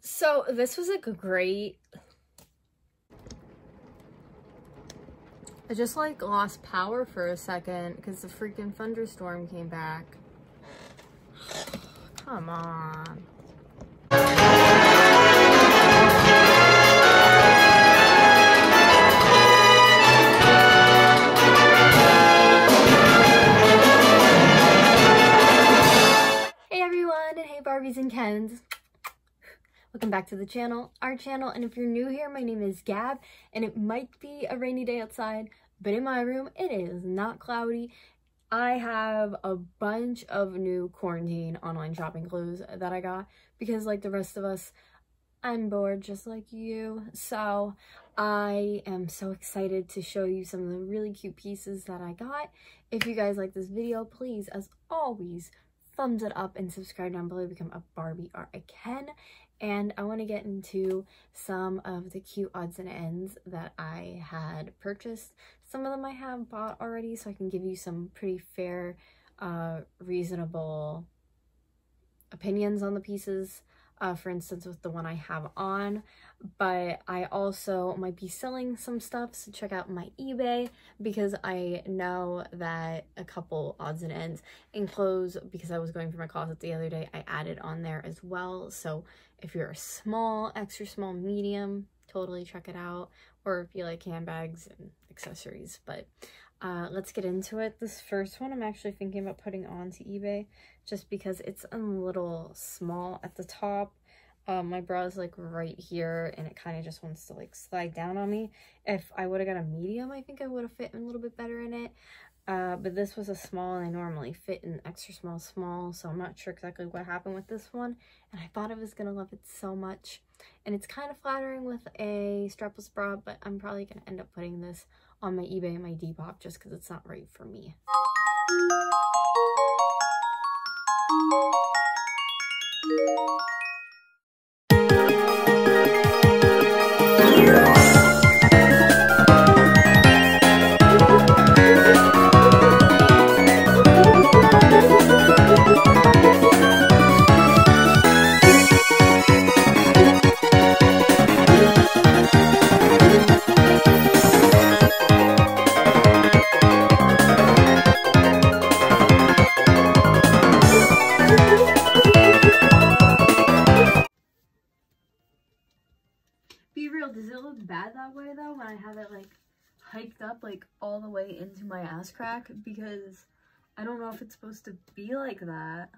So this was a great... I just like lost power for a second because the freaking thunderstorm came back. Come on. Hey everyone, and hey Barbies and Kens. Welcome back to the channel, our channel, and if you're new here, my name is Gab, and it might be a rainy day outside, but in my room, it is not cloudy. I have a bunch of new quarantine online shopping clothes that I got because like the rest of us, I'm bored just like you. So I am so excited to show you some of the really cute pieces that I got. If you guys like this video, please, as always, thumbs it up and subscribe down below become a Barbie or a Ken. And I want to get into some of the cute odds and ends that I had purchased. Some of them I have bought already, so I can give you some pretty fair, uh, reasonable opinions on the pieces uh, for instance with the one I have on but I also might be selling some stuff so check out my eBay because I know that a couple odds and ends and clothes because I was going through my closet the other day I added on there as well. So if you're a small extra small medium totally check it out. Or if you like handbags and accessories but uh, let's get into it. This first one I'm actually thinking about putting on to eBay just because it's a little small at the top. Um, my bra is like right here and it kind of just wants to like slide down on me. If I would have got a medium, I think I would have fit a little bit better in it. Uh, but this was a small and I normally fit in extra small small so I'm not sure exactly what happened with this one and I thought I was gonna love it so much and it's kind of flattering with a strapless bra but I'm probably gonna end up putting this on my eBay and my Depop just because it's not right for me. Be real, does it look bad that way though when I have it like hiked up like all the way into my ass crack? Because I don't know if it's supposed to be like that.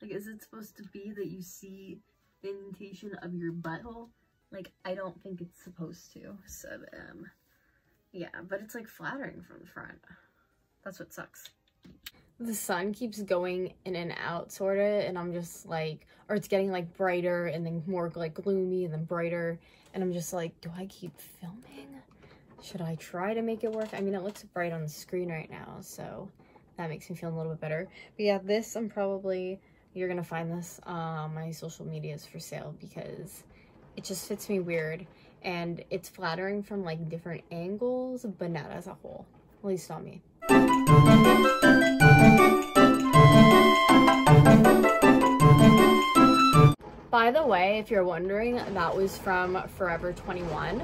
Like is it supposed to be that you see the indentation of your butthole? Like I don't think it's supposed to. So um yeah, but it's like flattering from the front. That's what sucks the sun keeps going in and out sort of and i'm just like or it's getting like brighter and then more like gloomy and then brighter. And i'm just like do i keep filming? Should i try to make it work? I mean it looks bright on the screen right now so that makes me feel a little bit better. But yeah this i'm probably you're gonna find this on my social medias for sale because it just fits me weird. And it's flattering from like different angles but not as a whole at least on me by the way, if you're wondering, that was from Forever 21.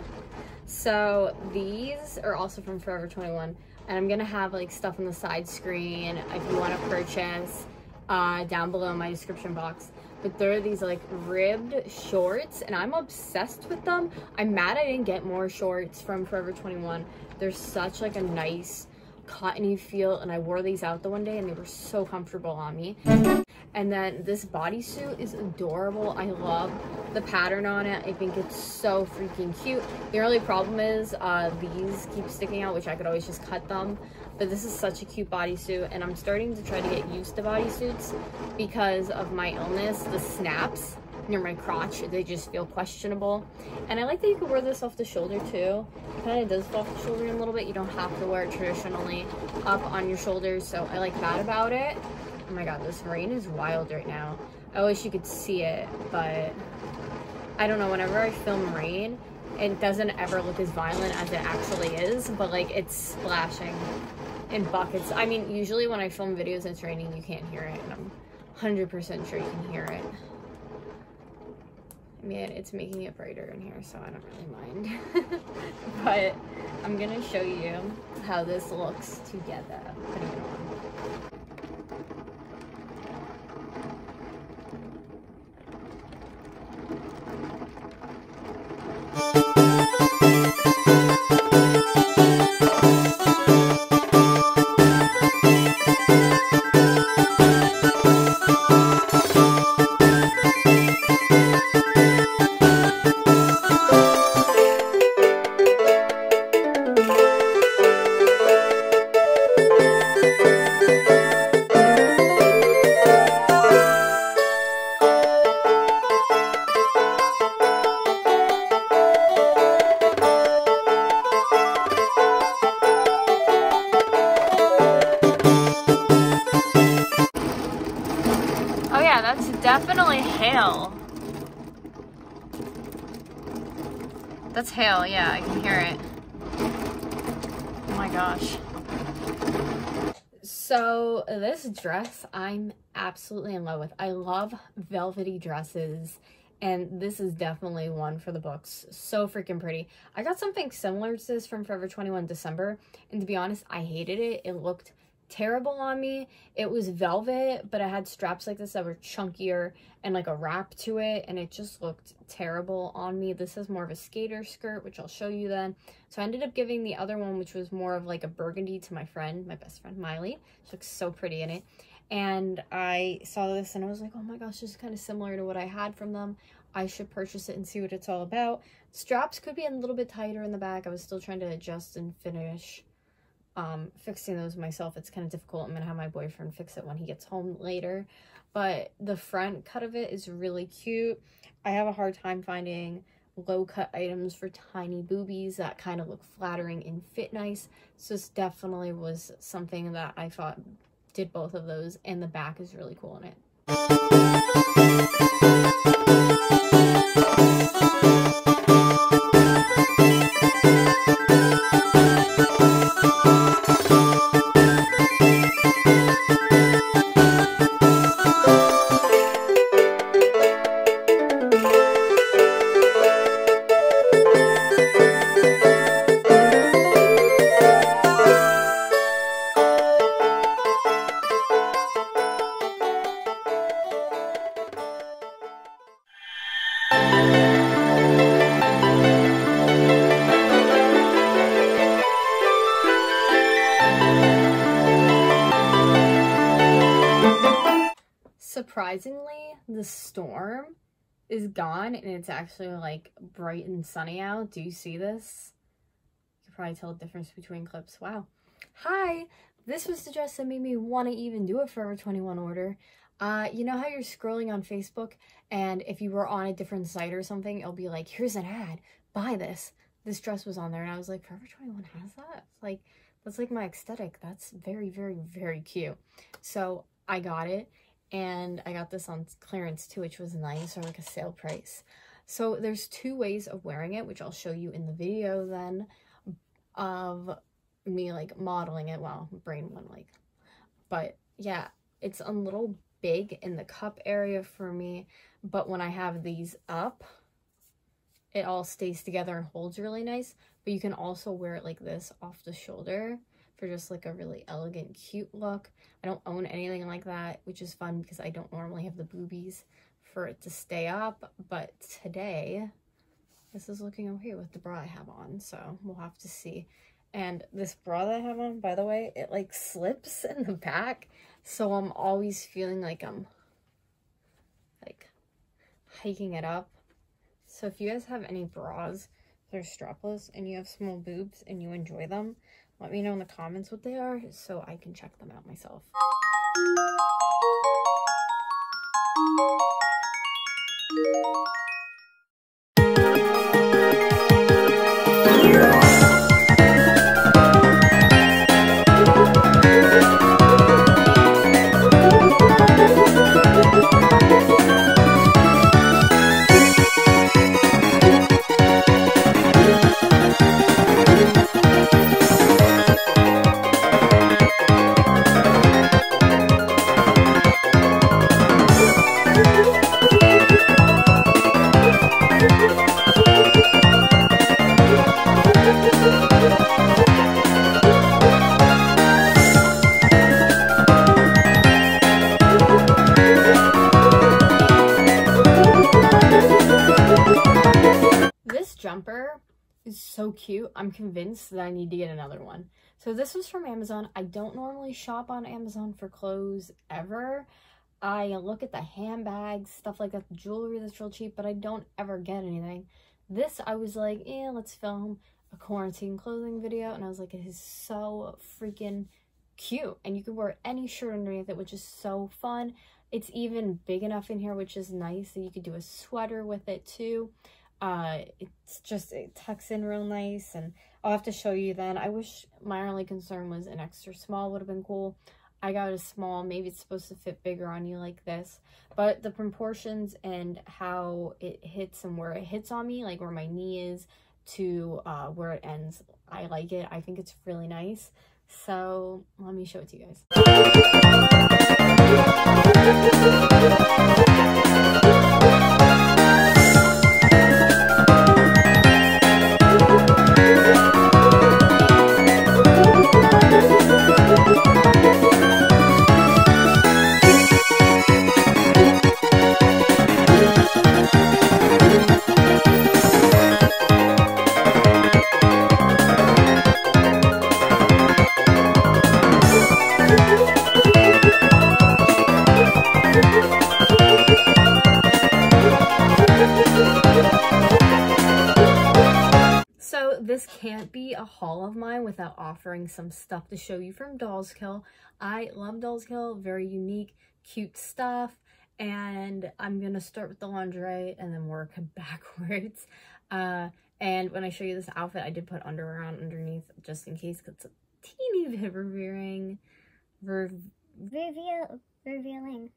So these are also from Forever 21. And I'm to have like stuff on the side screen if you want to purchase uh, down below in my description box. But there are these like ribbed shorts and I'm obsessed with them. I'm mad I didn't get more shorts from Forever 21. They're such like a nice cottony feel and I wore these out the one day and they were so comfortable on me. And then this bodysuit is adorable. I love the pattern on it. I think it's so freaking cute. The only problem is uh, these keep sticking out, which I could always just cut them. But this is such a cute bodysuit and I'm starting to try to get used to bodysuits because of my illness. The snaps near my crotch. They just feel questionable. And I like that you can wear this off the shoulder too. Kind of does fall off the shoulder a little bit. You don't have to wear it traditionally up on your shoulders. So I like that about it. Oh my god, this rain is wild right now. I wish you could see it, but I don't know. Whenever I film rain, it doesn't ever look as violent as it actually is, but like it's splashing in buckets. I mean, usually when I film videos and it's raining, you can't hear it, and I'm 100% sure you can hear it. I mean, it's making it brighter in here, so I don't really mind. but I'm gonna show you how this looks together, my gosh. So this dress I'm absolutely in love with. I love velvety dresses and this is definitely one for the books. So freaking pretty. I got something similar to this from Forever 21 December and to be honest, I hated it. It looked terrible on me. It was velvet, but it had straps like this that were chunkier and like a wrap to it, and it just looked terrible on me. This is more of a skater skirt, which I'll show you then. So I ended up giving the other one, which was more of like a burgundy to my friend, my best friend, Miley. She looks so pretty in it. And I saw this and I was like, oh my gosh, this is kind of similar to what I had from them. I should purchase it and see what it's all about. Straps could be a little bit tighter in the back. I was still trying to adjust and finish um, fixing those myself. It's kind of difficult. I'm going to have my boyfriend fix it when he gets home later. But the front cut of it is really cute. I have a hard time finding low cut items for tiny boobies that kind of look flattering and fit nice. So this definitely was something that I thought did both of those. And the back is really cool in it. Surprisingly, the storm is gone and it's actually like bright and sunny out. Do you see this? You can probably tell the difference between clips. Wow. Hi, this was the dress that made me want to even do a Forever 21 order. Uh, you know how you're scrolling on Facebook and if you were on a different site or something, it'll be like, here's an ad, buy this. This dress was on there and I was like, Forever 21 has that? Like, that's like my aesthetic. That's very, very, very cute. So I got it and I got this on clearance too, which was nice, or like a sale price. So there's two ways of wearing it, which I'll show you in the video then, of me like modeling it. Well, brain one like, but yeah, it's a little big in the cup area for me, but when I have these up, it all stays together and holds really nice, but you can also wear it like this off the shoulder for just like a really elegant, cute look. I don't own anything like that, which is fun because I don't normally have the boobies for it to stay up. But today, this is looking okay with the bra I have on, so we'll have to see. And this bra that I have on, by the way, it like slips in the back, so I'm always feeling like I'm like hiking it up. So if you guys have any bras that are strapless and you have small boobs and you enjoy them, let me know in the comments what they are so I can check them out myself. I'm convinced that I need to get another one. So this was from Amazon. I don't normally shop on Amazon for clothes ever. I look at the handbags, stuff like that, jewelry that's real cheap, but I don't ever get anything. This, I was like, yeah, let's film a quarantine clothing video. And I was like, it is so freaking cute. And you can wear any shirt underneath it, which is so fun. It's even big enough in here, which is nice. So you could do a sweater with it too. Uh, it's just, it tucks in real nice. And I'll have to show you then. I wish my only concern was an extra small would have been cool. I got a small, maybe it's supposed to fit bigger on you like this, but the proportions and how it hits and where it hits on me, like where my knee is to uh, where it ends, I like it. I think it's really nice. So let me show it to you guys. Can't be a haul of mine without offering some stuff to show you from Dolls Kill. I love Dolls Kill, very unique, cute stuff. And I'm going to start with the lingerie and then work backwards. Uh, and when I show you this outfit, I did put underwear on underneath just in case because it's a teeny bit revealing. Rev Reveal, revealing.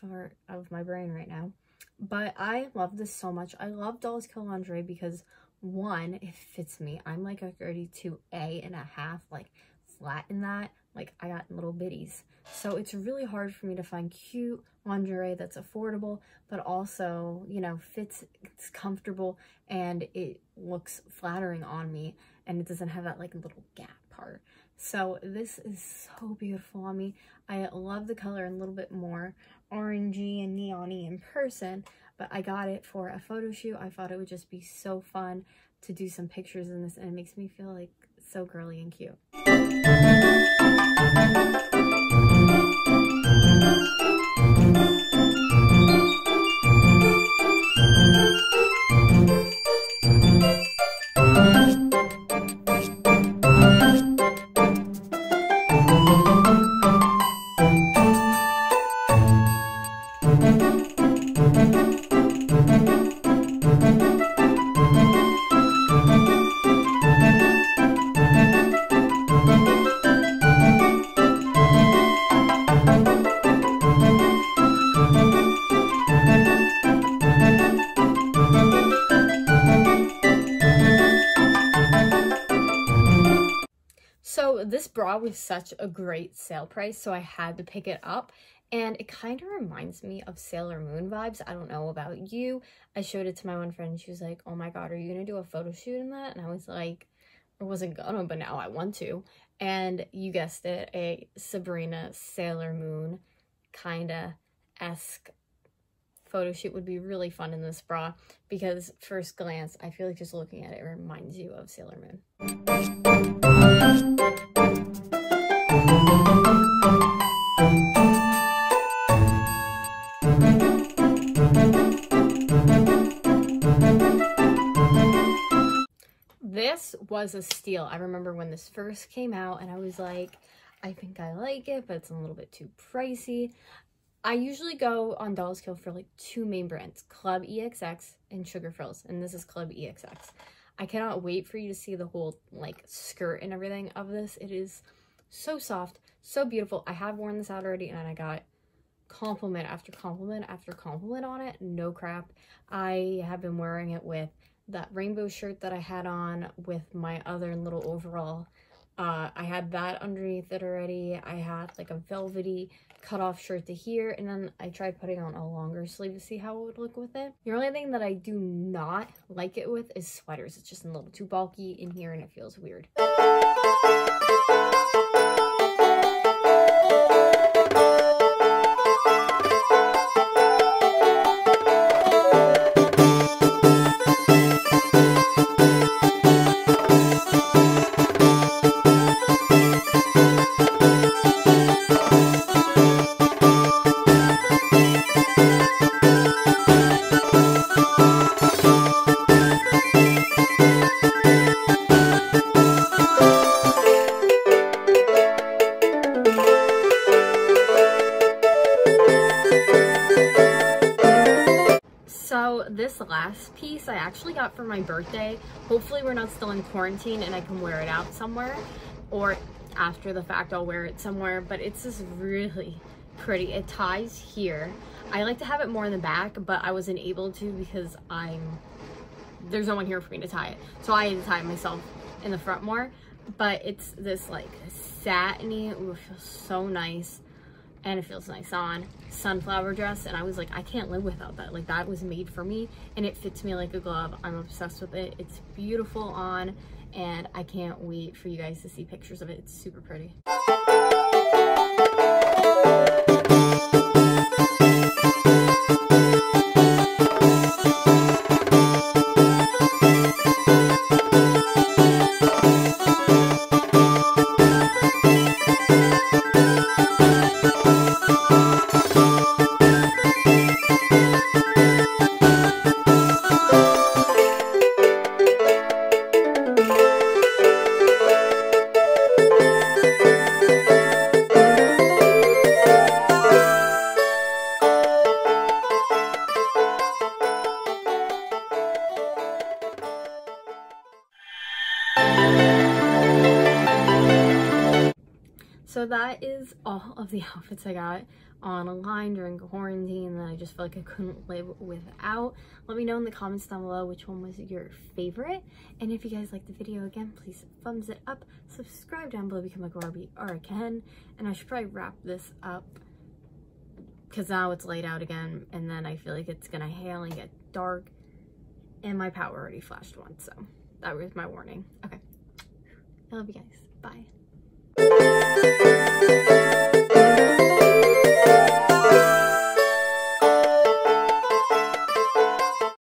Fart of my brain right now. But I love this so much. I love Dolls Kill lingerie because one, it fits me. I'm like a 32A and a half, like flat in that. Like I got little bitties. So it's really hard for me to find cute lingerie that's affordable, but also, you know, fits, it's comfortable and it looks flattering on me and it doesn't have that like little gap part. So this is so beautiful on me. I love the color a little bit more orangey and neony in person, but I got it for a photo shoot. I thought it would just be so fun to do some pictures in this and it makes me feel like so girly and cute. Bra was such a great sale price, so I had to pick it up. And it kind of reminds me of Sailor Moon vibes. I don't know about you. I showed it to my one friend. She was like, oh my God, are you going to do a photo shoot in that? And I was like, I wasn't gonna, but now I want to. And you guessed it, a Sabrina Sailor Moon kind of esque photo shoot would be really fun in this bra because first glance, I feel like just looking at it reminds you of Sailor Moon. This was a steal. I remember when this first came out and I was like, I think I like it, but it's a little bit too pricey. I usually go on Dolls Kill for like two main brands, Club EXX and Sugar Thrillz, and this is Club EXX. I cannot wait for you to see the whole like skirt and everything of this. It is so soft, so beautiful. I have worn this out already and I got compliment after compliment after compliment on it. No crap. I have been wearing it with that rainbow shirt that I had on with my other little overall. Uh, I had that underneath it already. I had like a velvety cut off shirt to here and then I tried putting on a longer sleeve to see how it would look with it. The only thing that I do not like it with is sweaters. It's just a little too bulky in here and it feels weird. Last piece I actually got for my birthday. Hopefully we're not still in quarantine and I can wear it out somewhere or after the fact I'll wear it somewhere, but it's just really pretty. It ties here. I like to have it more in the back, but I wasn't able to because I'm, there's no one here for me to tie it. So I had to tie it myself in the front more, but it's this like satiny, ooh, it feels so nice and it feels nice on sunflower dress. And I was like I can't live without that. Like that was made for me. And it fits me like a glove. I'm obsessed with it. It's beautiful on. And I can't wait for you guys to see pictures of it. It's super pretty the outfits I got online during quarantine that I just felt like I couldn't live without. Let me know in the comments down below which one was your favorite. And if you guys liked the video again, please thumbs it up, subscribe down below, become a Barbie or a Ken. And I should probably wrap this up because now it's laid out again and then I feel like it's gonna hail and get dark and my power already flashed once. So that was my warning. Okay. I love you guys. Bye.